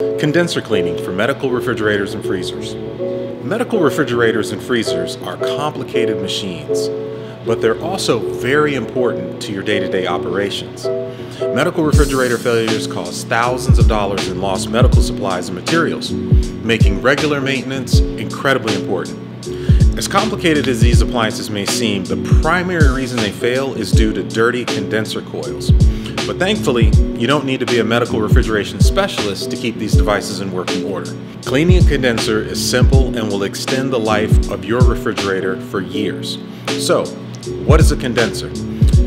Condenser cleaning for medical refrigerators and freezers. Medical refrigerators and freezers are complicated machines, but they're also very important to your day-to-day operations. Medical refrigerator failures cause thousands of dollars in lost medical supplies and materials, making regular maintenance incredibly important. As complicated as these appliances may seem, the primary reason they fail is due to dirty condenser coils. But thankfully, you don't need to be a medical refrigeration specialist to keep these devices in working order. Cleaning a condenser is simple and will extend the life of your refrigerator for years. So, what is a condenser?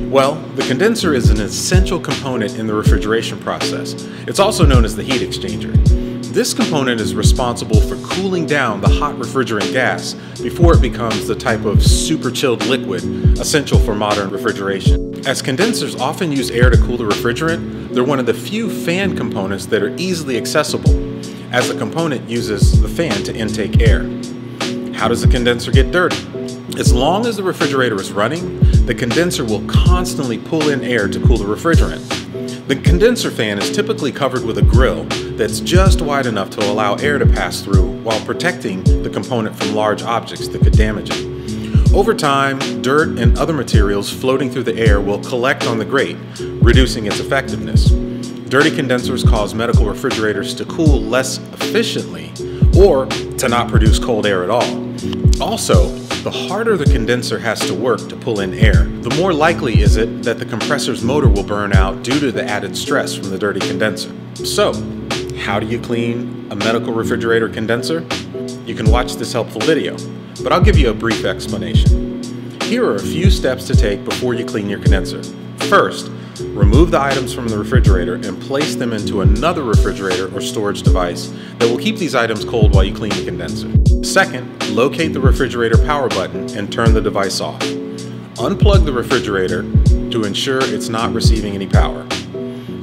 Well, the condenser is an essential component in the refrigeration process. It's also known as the heat exchanger. This component is responsible for cooling down the hot refrigerant gas before it becomes the type of super chilled liquid essential for modern refrigeration. As condensers often use air to cool the refrigerant, they're one of the few fan components that are easily accessible, as the component uses the fan to intake air. How does the condenser get dirty? As long as the refrigerator is running, the condenser will constantly pull in air to cool the refrigerant. The condenser fan is typically covered with a grill that's just wide enough to allow air to pass through while protecting the component from large objects that could damage it. Over time, dirt and other materials floating through the air will collect on the grate, reducing its effectiveness. Dirty condensers cause medical refrigerators to cool less efficiently or to not produce cold air at all. Also, the harder the condenser has to work to pull in air, the more likely is it that the compressor's motor will burn out due to the added stress from the dirty condenser. So, how do you clean a medical refrigerator condenser? You can watch this helpful video, but I'll give you a brief explanation. Here are a few steps to take before you clean your condenser. First, remove the items from the refrigerator and place them into another refrigerator or storage device that will keep these items cold while you clean the condenser. Second, locate the refrigerator power button and turn the device off. Unplug the refrigerator to ensure it's not receiving any power.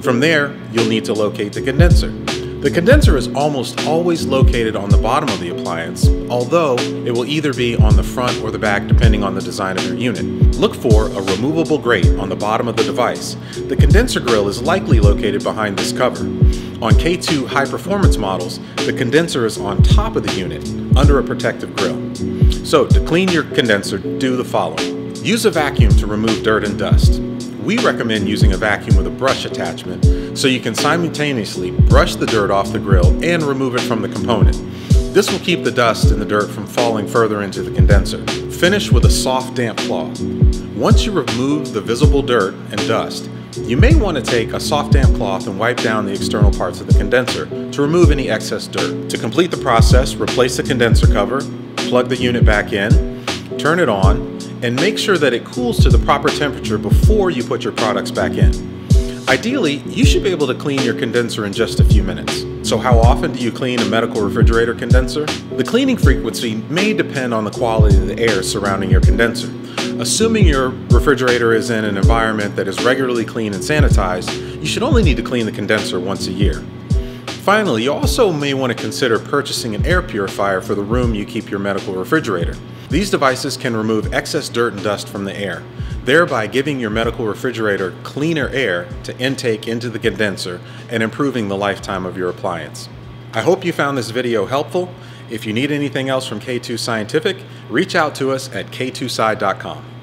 From there, you'll need to locate the condenser. The condenser is almost always located on the bottom of the appliance, although it will either be on the front or the back depending on the design of your unit. Look for a removable grate on the bottom of the device. The condenser grill is likely located behind this cover. On K2 high performance models, the condenser is on top of the unit, under a protective grill. So to clean your condenser, do the following. Use a vacuum to remove dirt and dust. We recommend using a vacuum with a brush attachment so you can simultaneously brush the dirt off the grill and remove it from the component. This will keep the dust and the dirt from falling further into the condenser. Finish with a soft damp cloth. Once you remove the visible dirt and dust, you may want to take a soft damp cloth and wipe down the external parts of the condenser to remove any excess dirt. To complete the process, replace the condenser cover, plug the unit back in, turn it on, and make sure that it cools to the proper temperature before you put your products back in. Ideally, you should be able to clean your condenser in just a few minutes. So how often do you clean a medical refrigerator condenser? The cleaning frequency may depend on the quality of the air surrounding your condenser. Assuming your refrigerator is in an environment that is regularly cleaned and sanitized, you should only need to clean the condenser once a year. Finally, you also may want to consider purchasing an air purifier for the room you keep your medical refrigerator. These devices can remove excess dirt and dust from the air, thereby giving your medical refrigerator cleaner air to intake into the condenser and improving the lifetime of your appliance. I hope you found this video helpful. If you need anything else from K2 Scientific, reach out to us at k2sci.com.